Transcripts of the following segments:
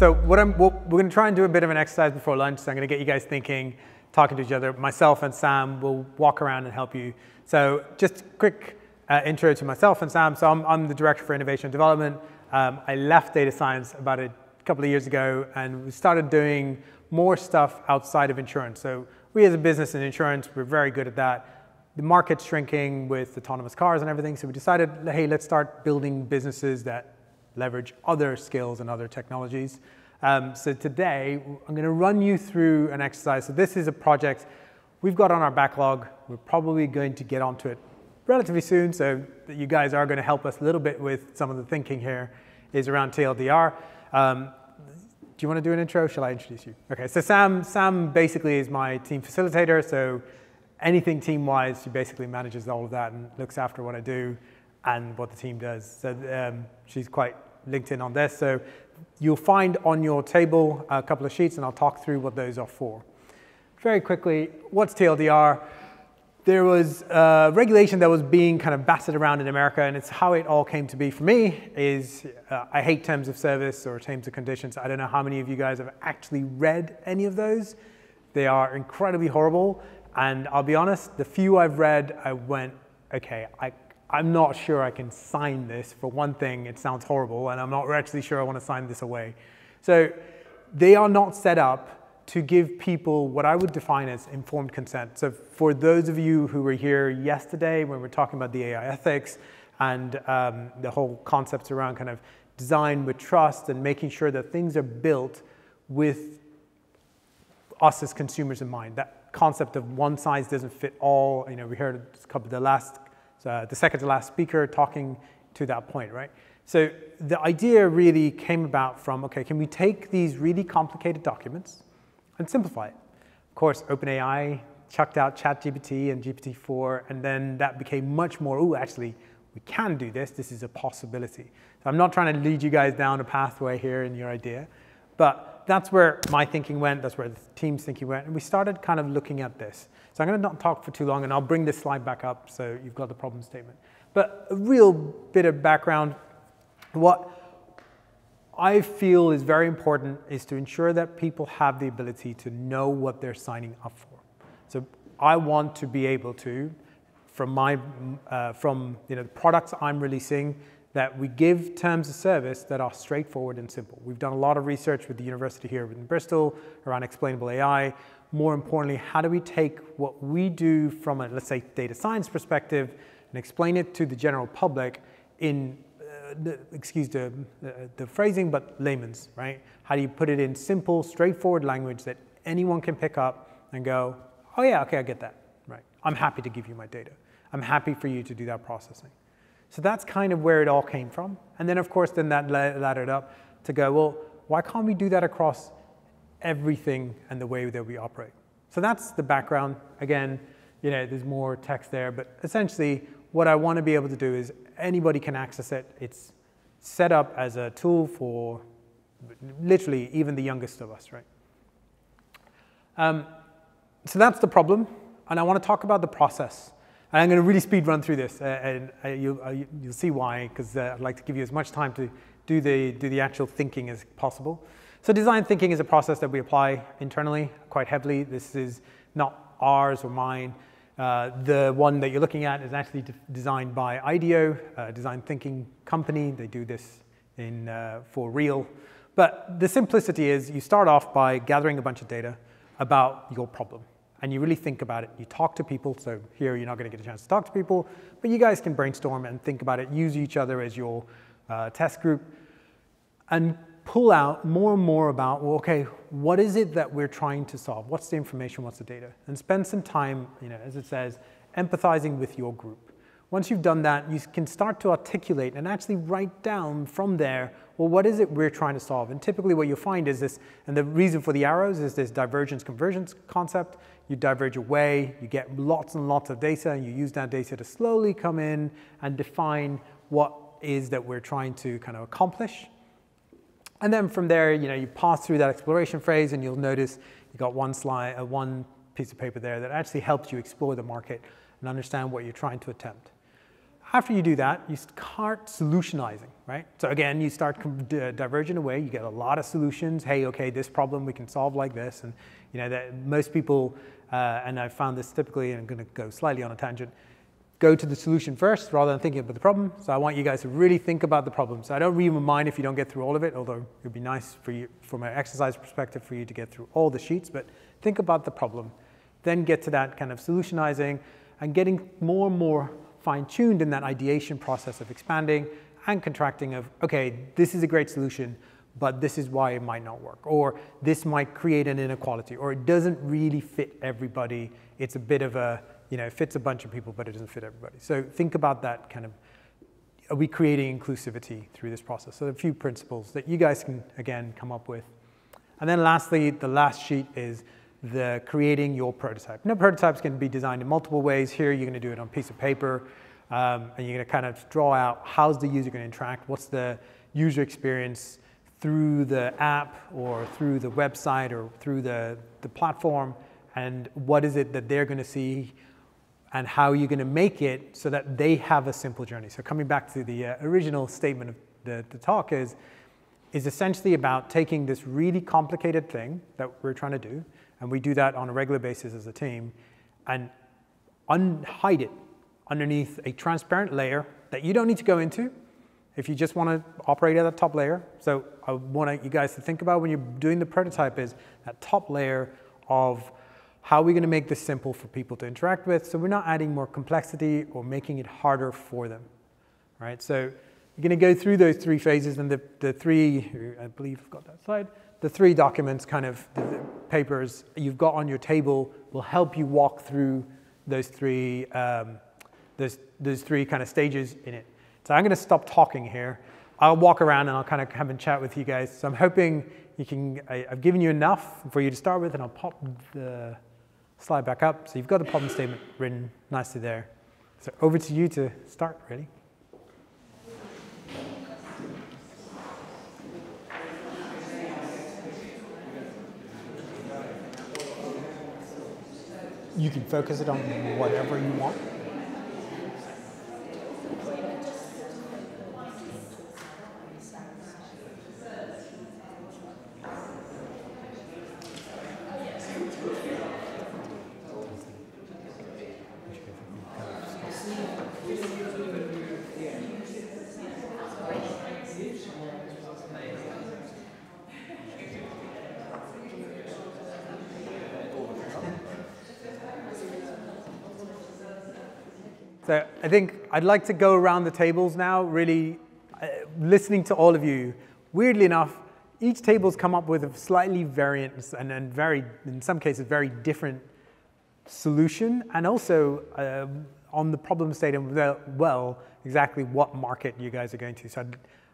So what I'm, we're going to try and do a bit of an exercise before lunch. So I'm going to get you guys thinking, talking to each other. Myself and Sam will walk around and help you. So just quick uh, intro to myself and Sam. So I'm, I'm the director for innovation and development. Um, I left data science about a couple of years ago, and we started doing more stuff outside of insurance. So we as a business in insurance, we're very good at that the market's shrinking with autonomous cars and everything, so we decided, hey, let's start building businesses that leverage other skills and other technologies. Um, so today, I'm going to run you through an exercise. So this is a project we've got on our backlog. We're probably going to get onto it relatively soon, so you guys are going to help us a little bit with some of the thinking here is around TLDR. Um, do you want to do an intro? Shall I introduce you? Okay, so Sam, Sam basically is my team facilitator. So anything team-wise, she basically manages all of that and looks after what I do and what the team does. So um, she's quite linked in on this. So you'll find on your table a couple of sheets and I'll talk through what those are for. Very quickly, what's TLDR? There was a regulation that was being kind of batted around in America and it's how it all came to be for me is uh, I hate terms of service or terms of conditions. I don't know how many of you guys have actually read any of those. They are incredibly horrible and I'll be honest, the few I've read, I went, okay, I, I'm not sure I can sign this. For one thing, it sounds horrible, and I'm not actually sure I want to sign this away. So they are not set up to give people what I would define as informed consent. So for those of you who were here yesterday when we were talking about the AI ethics and um, the whole concepts around kind of design with trust and making sure that things are built with us as consumers in mind, that concept of one size doesn't fit all. You know, we heard a couple of the last, uh, the second to last speaker talking to that point, right? So the idea really came about from, okay, can we take these really complicated documents and simplify it? Of course, OpenAI chucked out ChatGPT and GPT-4, and then that became much more, oh, actually, we can do this. This is a possibility. So I'm not trying to lead you guys down a pathway here in your idea, but that's where my thinking went, that's where the team's thinking went, and we started kind of looking at this. So I'm going to not talk for too long, and I'll bring this slide back up so you've got the problem statement. But a real bit of background, what I feel is very important is to ensure that people have the ability to know what they're signing up for. So I want to be able to, from my, uh, from you know, the products I'm releasing, that we give terms of service that are straightforward and simple. We've done a lot of research with the university here in Bristol around explainable AI. More importantly, how do we take what we do from a, let's say, data science perspective and explain it to the general public in, uh, the, excuse the, uh, the phrasing, but layman's, right? How do you put it in simple, straightforward language that anyone can pick up and go, oh yeah, okay, I get that, right? I'm happy to give you my data. I'm happy for you to do that processing. So that's kind of where it all came from. And then, of course, then that laddered up to go, well, why can't we do that across everything and the way that we operate? So that's the background. Again, you know, there's more text there, but essentially what I want to be able to do is anybody can access it. It's set up as a tool for literally even the youngest of us, right? Um, so that's the problem, and I want to talk about the process. And I'm going to really speed run through this, uh, and uh, you'll, uh, you'll see why, because uh, I'd like to give you as much time to do the, do the actual thinking as possible. So design thinking is a process that we apply internally quite heavily. This is not ours or mine. Uh, the one that you're looking at is actually designed by IDEO, a design thinking company. They do this in, uh, for real. But the simplicity is you start off by gathering a bunch of data about your problem and you really think about it. You talk to people, so here you're not going to get a chance to talk to people, but you guys can brainstorm and think about it, use each other as your uh, test group, and pull out more and more about, well, okay, what is it that we're trying to solve? What's the information? What's the data? And spend some time, you know, as it says, empathizing with your group. Once you've done that, you can start to articulate and actually write down from there, well, what is it we're trying to solve? And typically what you'll find is this, and the reason for the arrows is this divergence convergence concept. You diverge away, you get lots and lots of data, and you use that data to slowly come in and define what is that we're trying to kind of accomplish. And then from there, you know, you pass through that exploration phase and you'll notice you got one slide, uh, one piece of paper there that actually helps you explore the market and understand what you're trying to attempt. after you do that, you start solutionizing, right? So again, you start diverging away. You get a lot of solutions. Hey, okay, this problem we can solve like this, and you know that most people, uh, and I found this typically. I'm going to go slightly on a tangent. Go to the solution first rather than thinking about the problem. So I want you guys to really think about the problem. So I don't really mind if you don't get through all of it, although it'd be nice for you, from an exercise perspective, for you to get through all the sheets. But think about the problem, then get to that kind of solutionizing and getting more and more fine-tuned in that ideation process of expanding and contracting of, okay, this is a great solution, but this is why it might not work, or this might create an inequality, or it doesn't really fit everybody. It's a bit of a, you know, it fits a bunch of people, but it doesn't fit everybody. So think about that kind of, are we creating inclusivity through this process? So a few principles that you guys can, again, come up with. And then lastly, the last sheet is the creating your prototype. Now, prototypes can be designed in multiple ways. Here, you're going to do it on a piece of paper, um, and you're to kind of draw out how's the user going to interact, what's the user experience through the app or through the website or through the, the platform, and what is it that they're going to see, and how you're going to make it so that they have a simple journey. So coming back to the uh, original statement of the, the talk is, is essentially about taking this really complicated thing that we're trying to do, and we do that on a regular basis as a team, and unhide it underneath a transparent layer that you don't need to go into if you just want to operate at the top layer. So I want you guys to think about when you're doing the prototype is that top layer of how are we going to make this simple for people to interact with so we're not adding more complexity or making it harder for them, right? So you're going to go through those three phases and the, the three, I believe I've got that slide, the three documents, kind of the, the papers you've got on your table will help you walk through those three, um, those, those three kind of stages in it. So I'm going to stop talking here. I'll walk around and I'll kind of come and chat with you guys. So I'm hoping you can, I, have given you enough for you to start with and I'll pop the slide back up. So you've got the problem statement written nicely there. So over to you to start, really. you can focus it on whatever you want. So I think I'd like to go around the tables now, really uh, listening to all of you. Weirdly enough, each table's come up with a slightly variant and, and very, in some cases, very different solution, and also um, on the problem statement, well, exactly what market you guys are going to. So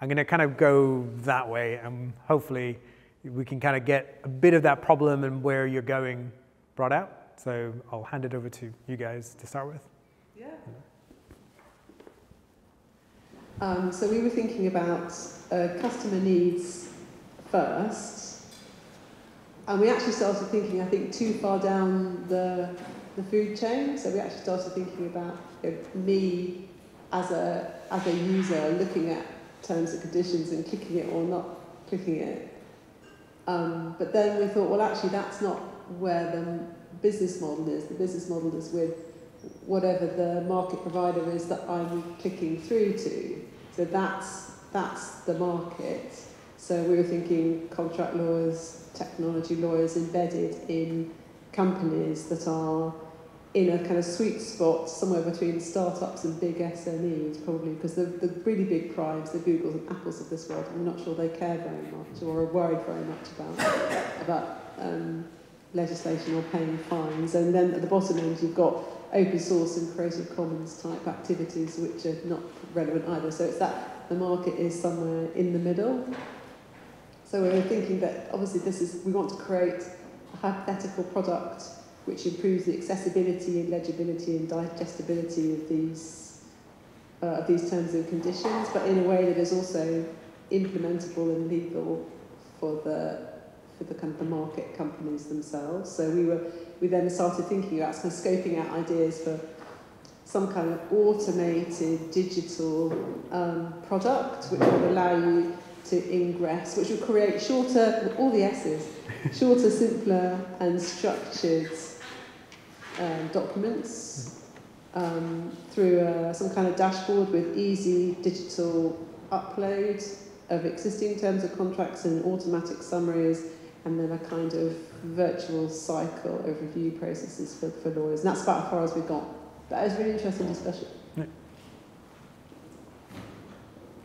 I'm going to kind of go that way, and hopefully we can kind of get a bit of that problem and where you're going brought out. So I'll hand it over to you guys to start with. Yeah. Um, so we were thinking about uh, customer needs first, and we actually started thinking, I think, too far down the, the food chain. So we actually started thinking about you know, me as a, as a user looking at terms and conditions and clicking it or not clicking it. Um, but then we thought, well, actually, that's not where the business model is. The business model is with whatever the market provider is that I'm clicking through to. So that's, that's the market. So we were thinking contract lawyers, technology lawyers embedded in companies that are in a kind of sweet spot somewhere between startups and big SMEs, probably, because the, the really big primes, the Googles and Apples of this world, I'm not sure they care very much or are worried very much about, about um, legislation or paying fines. And then at the bottom end, you've got open source and Creative Commons type activities which are not relevant either. So it's that the market is somewhere in the middle. So we're thinking that obviously this is, we want to create a hypothetical product which improves the accessibility and legibility and digestibility of these, uh, of these terms and conditions, but in a way that is also implementable and legal for the for the kind of the market companies themselves. So we were we then started thinking about kind of scoping out ideas for some kind of automated digital um, product which would allow you to ingress, which would create shorter, all the S's, shorter, simpler and structured um, documents um, through uh, some kind of dashboard with easy digital upload of existing terms of contracts and automatic summaries. And then a kind of virtual cycle of review processes for, for lawyers. And that's about as far as we got. But it was really interesting discussion.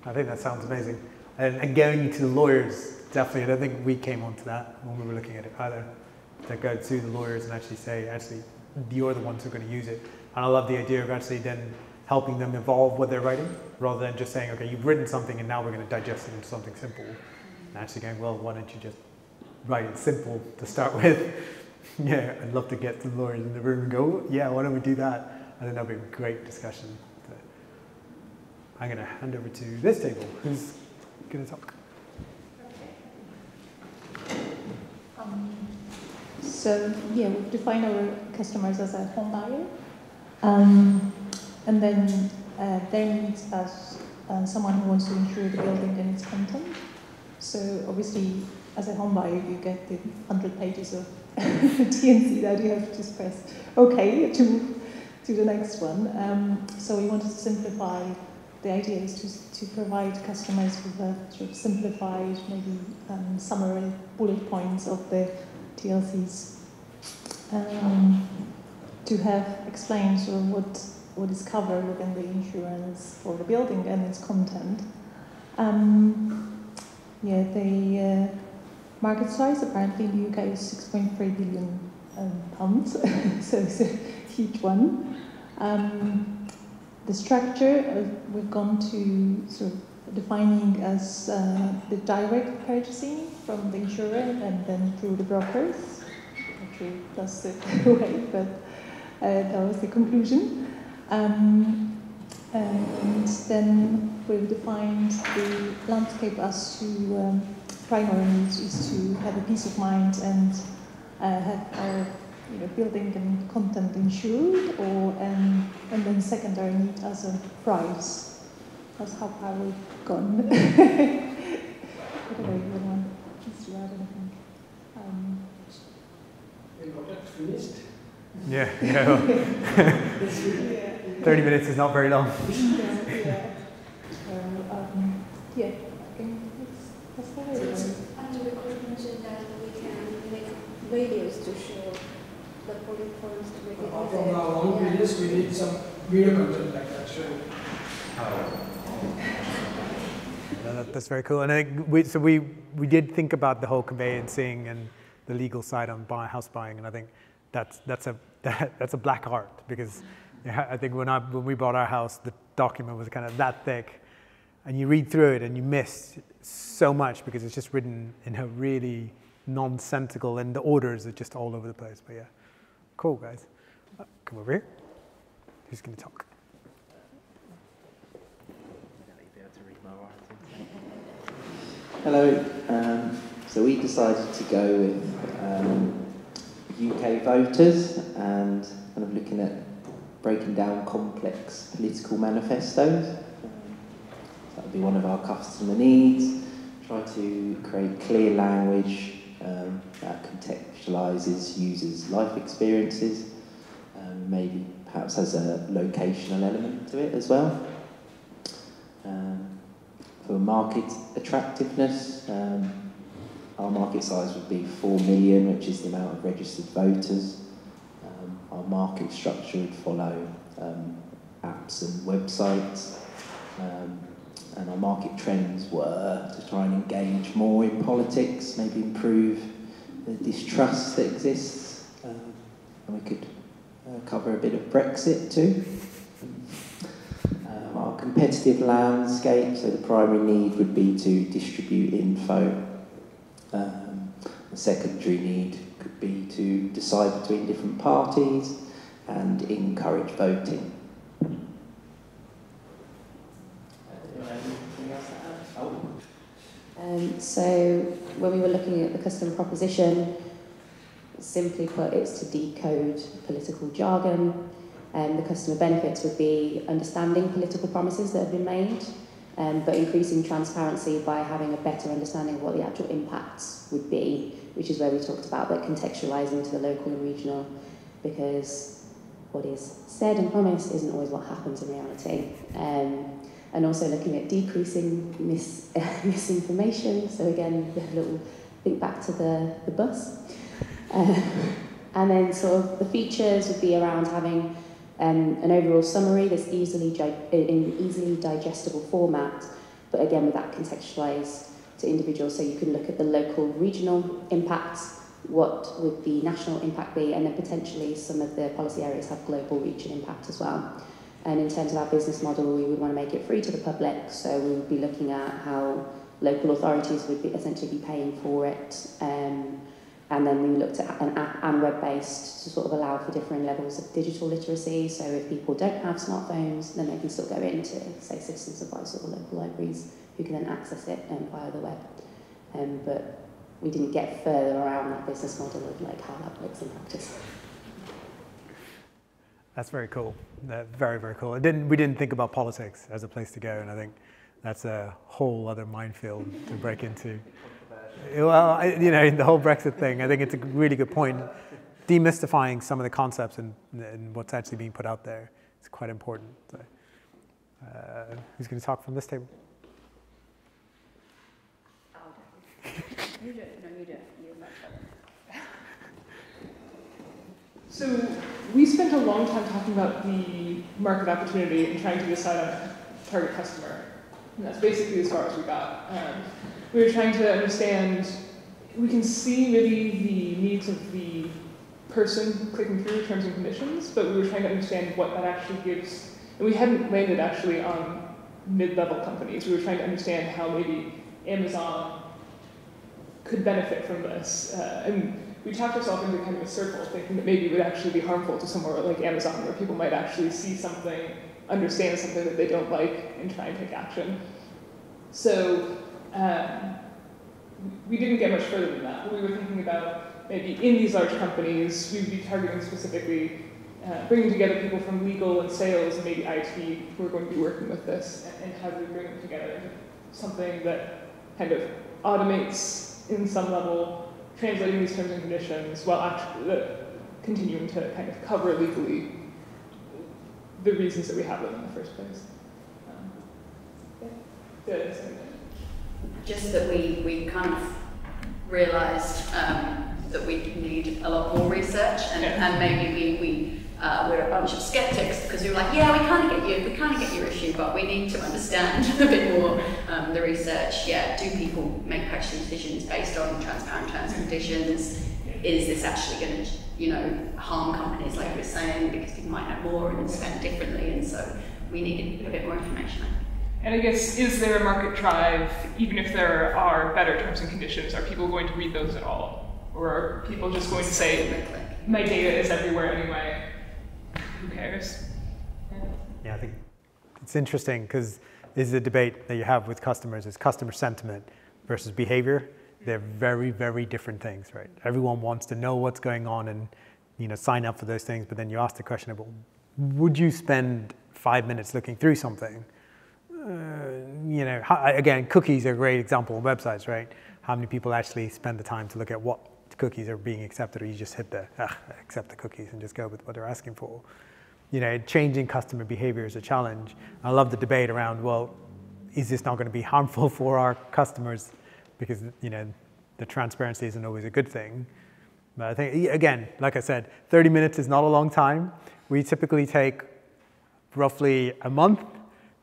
I think that sounds amazing. And, and going to the lawyers, definitely, I don't think we came onto that when we were looking at it either. To go to the lawyers and actually say, actually, you're the ones who are going to use it. And I love the idea of actually then helping them evolve what they're writing rather than just saying, okay, you've written something and now we're going to digest it into something simple. And actually going, well, why don't you just write it simple to start with? yeah, I'd love to get the lawyers in the room and go, yeah, why don't we do that? I think that'd be a great discussion. I'm going to hand over to this table. Who's going to talk? Um, so yeah, we define our customers as a home buyer, um, and then uh, their needs as uh, someone who wants to insure the building and its content. So obviously, as a home buyer, you get the 100 pages of T&C that you have to just press OK to move to the next one. Um, so we wanted to simplify. The idea is to, to provide customers with a sort of simplified, maybe um, summary bullet points of the TLCs um, to have explained sort of what what is covered within the insurance for the building and its content. Um, yeah, the uh, market size apparently in the UK is 6.3 billion um, pounds, so it's a huge one. Um, the structure, uh, we've gone to sort of defining as uh, the direct purchasing from the insurer and then through the brokers. Actually, that's the way, but uh, that was the conclusion. Um, and then we've defined the landscape as to um, primary needs is to have a peace of mind and uh, have our you know, building and content insured, or um, and then secondary need as a price. That's how far we've gone. Whatever you want to add anything. Um, finished? Yeah, yeah. 30 minutes is not very long. yeah, yeah. So, um, yeah, I think that's, that's the way And we could mention that we can make videos to show the bullet points to make it Apart easier. from our own Yeah. videos, we need some video content like that, sure. Oh. No, that, that's very cool. And I think we, so we, we did think about the whole conveyancing and the legal side on buy, house buying, and I think that's, that's, a, that, that's a black art because I think when, I, when we bought our house, the document was kind of that thick, and you read through it and you miss so much because it's just written in a really nonsensical, and the orders are just all over the place. But yeah, cool, guys. Come over here. Who's going to talk? Hello. Um, so we decided to go with um, UK voters and kind of looking at breaking down complex political manifestos. Be one of our customer needs. Try to create clear language um, that contextualises users' life experiences. Um, maybe perhaps has a locational element to it as well. Um, for market attractiveness, um, our market size would be 4 million, which is the amount of registered voters. Um, our market structure would follow um, apps and websites. Um, and our market trends were to try and engage more in politics, maybe improve the distrust that exists. Um, and we could uh, cover a bit of Brexit too. Um, our competitive landscape, so the primary need would be to distribute info. Um, the secondary need could be to decide between different parties and encourage voting. Um, so when we were looking at the custom proposition, simply put, it's to decode political jargon Um, the customer benefits would be understanding political promises that have been made, um, but increasing transparency by having a better understanding of what the actual impacts would be, which is where we talked about that contextualising to the local and regional, because what is said and promised isn't always what happens in reality. Um, and also looking at decreasing mis misinformation. So again, a little think back to the, the bus. Uh, and then sort of the features would be around having um, an overall summary that's easily in easily digestible format, but again with that contextualised to individuals, so you can look at the local, regional impacts, what would the national impact be, and then potentially some of the policy areas have global reach and impact as well. And in terms of our business model, we would want to make it free to the public, so we would be looking at how local authorities would be essentially be paying for it. Um, and then we looked at an app and web-based to sort of allow for differing levels of digital literacy. So if people don't have smartphones, then they can still go into, say, Citizens Advice or local libraries, who can then access it um, via the web. Um, but we didn't get further around that business model of like how that works in practice. That's very cool. very, very cool. Didn't, we didn't think about politics as a place to go, and I think that's a whole other minefield to break into. Well, I, you know, the whole Brexit thing, I think it's a really good point. Demystifying some of the concepts and, and what's actually being put out there is quite important. So, uh, who's going to talk from this table? you do. No, you do. You're much better. So we spent a long time talking about the market opportunity and trying to decide on a target customer. And that's basically as far as we got. Um, we were trying to understand, we can see really the needs of the person clicking through terms and conditions, but we were trying to understand what that actually gives. And we hadn't landed actually on mid-level companies. We were trying to understand how maybe Amazon could benefit from this. Uh, and we talked ourselves into kind of a circle, thinking that maybe it would actually be harmful to somewhere like Amazon, where people might actually see something, understand something that they don't like, and try and take action. So um, we didn't get much further than that. We were thinking about maybe in these large companies, we would be targeting specifically uh, bringing together people from legal and sales and maybe IT who are going to be working with this, and, and how do we bring them together? Something that kind of automates in some level translating these terms and conditions while actually uh, continuing to kind of cover legally the reasons that we have them in the first place. Um, yeah. Just that we, we kind of realised um, that we need a lot more research and, yeah. and maybe we, we uh, we're bunch of skeptics because we were like, yeah, we kind of get you, we kind of get your issue, but we need to understand a bit more um, the research. Yeah, do people make purchasing decisions based on transparent terms and conditions? Is this actually going to, you know, harm companies like we were saying because people might know more and spend differently, and so we needed a bit more information. And I guess, is there a market drive, even if there are better terms and conditions, are people going to read those at all? Or are people just going to say, my data is everywhere anyway, who cares? Yeah, I think it's interesting because this is a debate that you have with customers is customer sentiment versus behavior. They're very, very different things, right? Everyone wants to know what's going on and you know sign up for those things, but then you ask the question about would you spend five minutes looking through something? Uh, you know, again, cookies are a great example on websites, right? How many people actually spend the time to look at what cookies are being accepted, or you just hit the ah, accept the cookies and just go with what they're asking for? You know, changing customer behavior is a challenge. I love the debate around, well, is this not going to be harmful for our customers? Because, you know, the transparency isn't always a good thing. But I think, again, like I said, 30 minutes is not a long time. We typically take roughly a month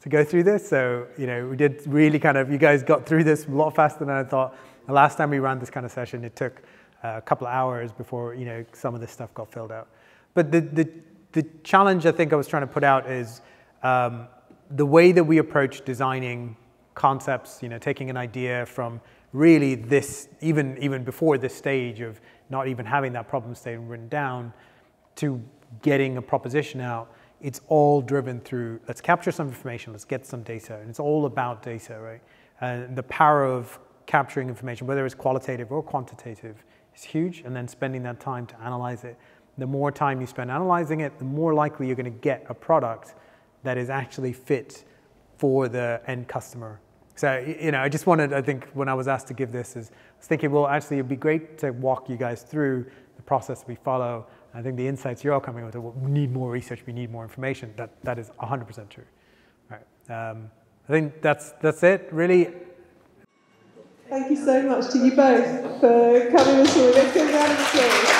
to go through this. So, you know, we did really kind of, you guys got through this a lot faster than I thought. The last time we ran this kind of session, it took uh, a couple of hours before, you know, some of this stuff got filled out. But the, the, the challenge I think I was trying to put out is um, the way that we approach designing concepts, you know, taking an idea from really this, even, even before this stage of not even having that problem statement written down, to getting a proposition out, it's all driven through, let's capture some information, let's get some data, and it's all about data, right? And the power of capturing information, whether it's qualitative or quantitative, is huge, and then spending that time to analyze it the more time you spend analyzing it, the more likely you're going to get a product that is actually fit for the end customer. So, you know, I just wanted, I think when I was asked to give this, is I was thinking, well, actually, it'd be great to walk you guys through the process we follow. I think the insights you're all coming with, well, we need more research, we need more information. That, that is 100% true. Right. Um, I think that's, that's it, really. Thank you so much to you both for coming this morning. Let's give a round of applause.